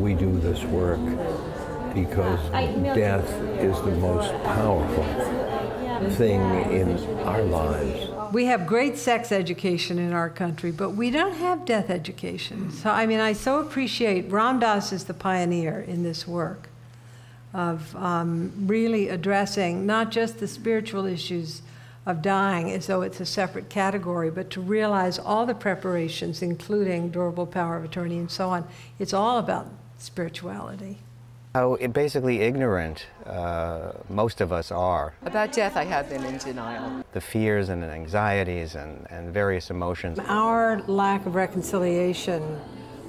we do this work because death is the most powerful thing in our lives. We have great sex education in our country, but we don't have death education. So, I mean, I so appreciate Ram Dass is the pioneer in this work of um, really addressing not just the spiritual issues of dying as though it's a separate category, but to realize all the preparations, including durable power of attorney and so on. It's all about spirituality. How basically ignorant uh, most of us are. About death, I have been in denial. The fears and anxieties and, and various emotions. Our lack of reconciliation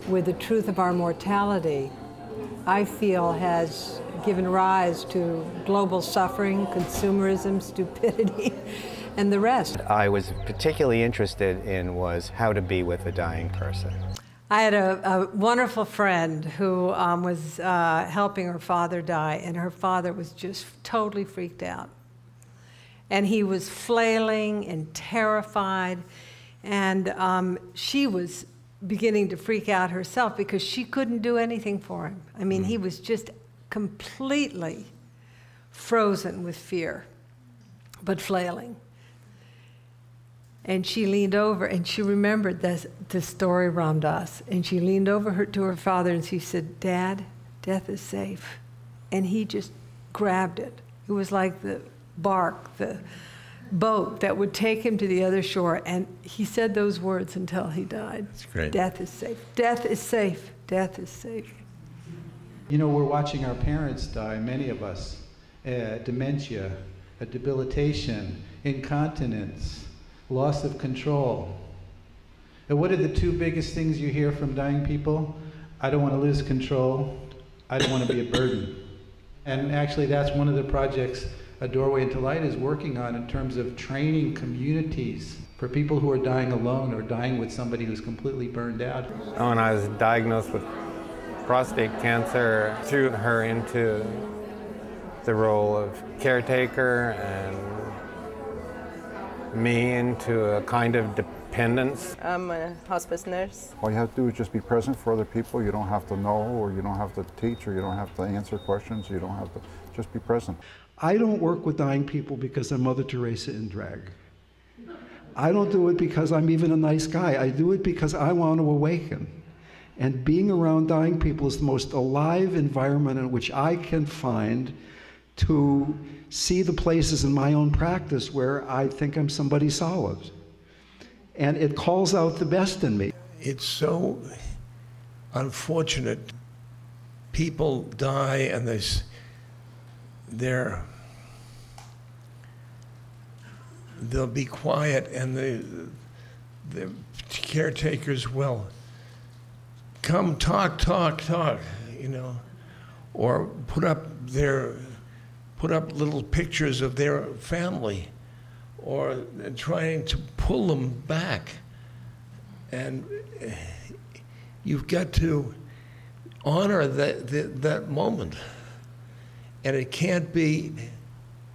with the truth of our mortality, I feel, has given rise to global suffering, consumerism, stupidity, and the rest. I was particularly interested in was how to be with a dying person. I had a, a wonderful friend who um, was uh, helping her father die, and her father was just totally freaked out. And he was flailing and terrified, and um, she was beginning to freak out herself because she couldn't do anything for him. I mean, mm. he was just completely frozen with fear, but flailing. And she leaned over and she remembered this, the story Ram Dass. And she leaned over her, to her father and she said, Dad, death is safe. And he just grabbed it. It was like the bark, the boat that would take him to the other shore. And he said those words until he died. That's great. Death is safe. Death is safe. Death is safe. You know, we're watching our parents die, many of us. Uh, dementia, a debilitation, incontinence loss of control. And what are the two biggest things you hear from dying people? I don't want to lose control. I don't want to be a burden. And actually, that's one of the projects A Doorway into Light is working on in terms of training communities for people who are dying alone or dying with somebody who's completely burned out. When I was diagnosed with prostate cancer, threw her into the role of caretaker and me into a kind of dependence. I'm a hospice nurse. All you have to do is just be present for other people. You don't have to know, or you don't have to teach, or you don't have to answer questions. You don't have to just be present. I don't work with dying people because I'm Mother Teresa in drag. I don't do it because I'm even a nice guy. I do it because I want to awaken. And being around dying people is the most alive environment in which I can find to see the places in my own practice where I think I'm somebody solid. And it calls out the best in me. It's so unfortunate. People die and there's, they're, they'll be quiet and the, the caretakers will come talk, talk, talk, you know, or put up their put up little pictures of their family or trying to pull them back. And you've got to honor that, that, that moment. And it can't be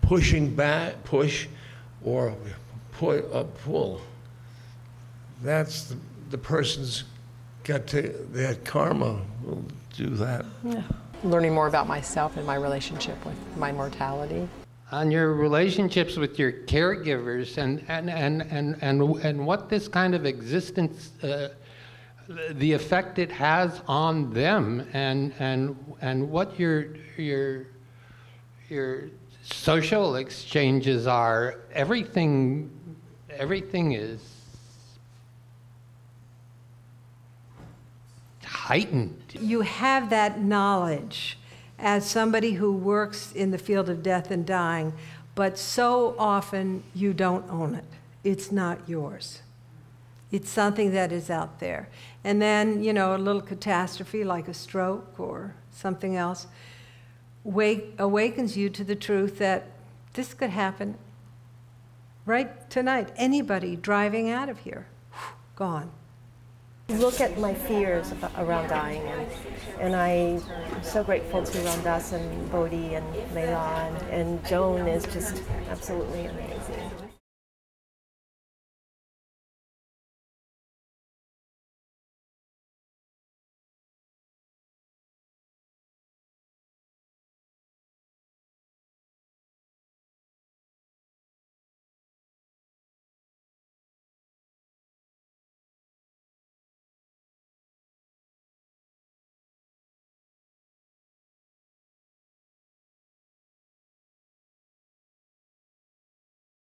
pushing back, push, or pull, uh, pull. That's the, the person's got to, that karma will do that. Yeah learning more about myself and my relationship with my mortality. On your relationships with your caregivers and, and, and, and, and, and what this kind of existence, uh, the effect it has on them and, and, and what your, your, your social exchanges are, everything, everything is heightened. You have that knowledge as somebody who works in the field of death and dying, but so often you don't own it. It's not yours. It's something that is out there. And then, you know, a little catastrophe like a stroke or something else wake, awakens you to the truth that this could happen right tonight. Anybody driving out of here, gone look at my fears around dying, and, and I'm so grateful to Ram Dass and Bodhi and Leila, and, and Joan is just absolutely amazing.